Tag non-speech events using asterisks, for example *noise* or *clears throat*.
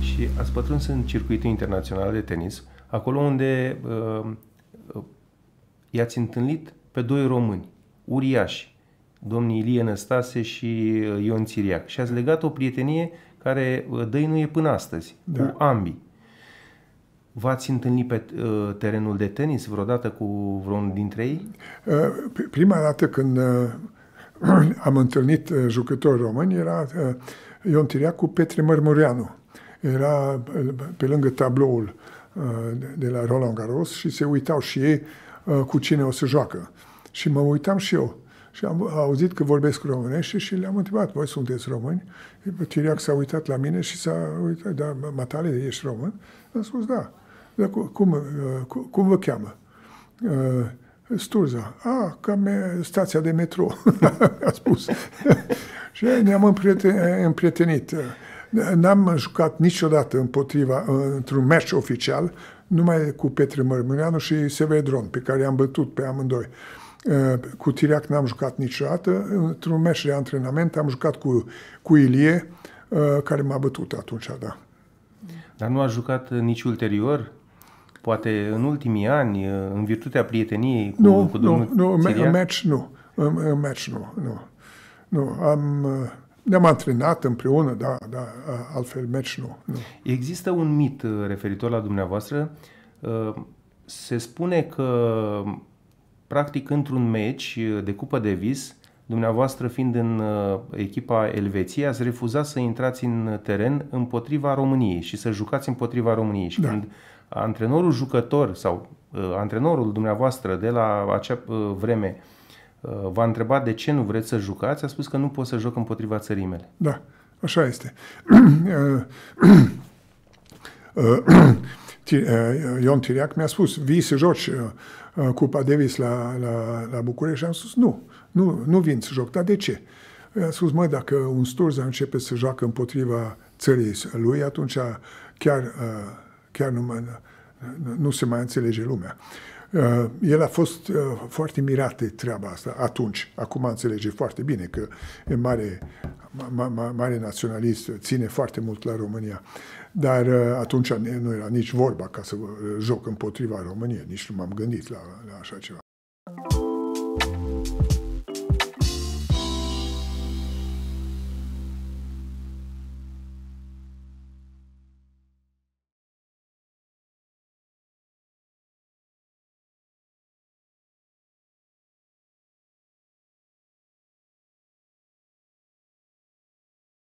Și ați pătruns în circuitul internațional de tenis, acolo unde uh, uh, i-ați întâlnit pe doi români, uriași, domnii Ilie Năstase și uh, Ion Țiriac. Și ați legat o prietenie care uh, dăinuie până astăzi, Da. cu ambii. V-ați întâlnit pe uh, terenul de tenis vreodată cu vreunul dintre ei? Uh, p- Prima dată când uh, *clears throat* am întâlnit uh, jucători români era uh, Ion Tiriac cu Petre Mărmureanu. Era uh, pe lângă tabloul uh, de- de la Roland Garros și se uitau și ei uh, cu cine o să joacă. Și mă uitam și eu. Și am auzit că vorbesc românește și le-am întrebat, voi sunteți români? Tiriac s-a uitat la mine și s-a uitat, da, Matale, ești român? Am spus, da. Dar cu- cum, uh, cu- cum vă cheamă? Uh, Sturza. Ah, ca me, stația de metrou, *laughs* a spus. *laughs* și ne-am împrieten, împrietenit. N-am jucat niciodată împotriva, într-un meci oficial, numai cu Petre Mărmureanu și Sevedron, pe care i-am bătut pe amândoi. Uh, Cu Tiriac n-am jucat niciodată. Într-un meci de antrenament am jucat cu, cu Ilie, uh, care m-a bătut atunci, da. Dar nu a jucat uh, nici ulterior? Poate în ultimii ani, uh, în virtutea prieteniei cu, Nu, cu domnul nu, nu, în Țiriac? match nu. În, în match nu, nu. Nu, am, uh, ne-am antrenat împreună, da, da, a- altfel match nu, nu. Există un mit uh, referitor la dumneavoastră. Uh, Se spune că, practic, într-un meci uh, de Cupă de Vis, dumneavoastră fiind în uh, echipa Elveției, ați refuzat să intrați în teren împotriva României și să jucați împotriva României. Și Da. când antrenorul jucător sau uh, antrenorul dumneavoastră de la acea uh, vreme uh, v-a întrebat de ce nu vreți să jucați, a spus că nu pot să joc împotriva țării mele. Da, așa este. *clears throat* *clears throat* *clears throat* Ti- uh, Ion Tiriac mi-a spus, vii să joci uh, uh, Cupa Davis la, la, la București? Și am spus, nu, nu, nu vin să joc. Dar de ce? A spus, mă, dacă un Sturza începe să joacă împotriva țării lui, atunci chiar, uh, chiar nu, mă, nu, nu se mai înțelege lumea. Uh, el a fost uh, foarte mirat de treaba asta atunci. Acum înțelege foarte bine că e mare, ma, ma, mare naționalist, ține foarte mult la România. Dar uh, atunci nu era nici vorba ca să uh, joc împotriva României, nici nu m-am gândit la, la așa ceva.